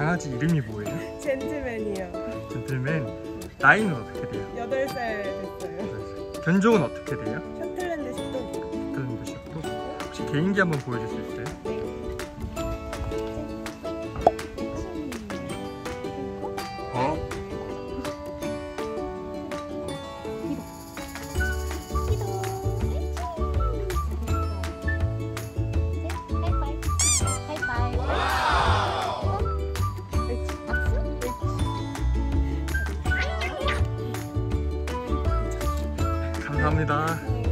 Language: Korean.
강아지 이름이 뭐예요? 젠틀맨이요. 젠틀맨 나이는 어떻게 돼요? 8살 됐어요. 견종은 어떻게 돼요? 셔틀랜드 식도 그런 듯이고 혹시 개인기 한번 보여줄 수 있어요? 어? 감사합니다.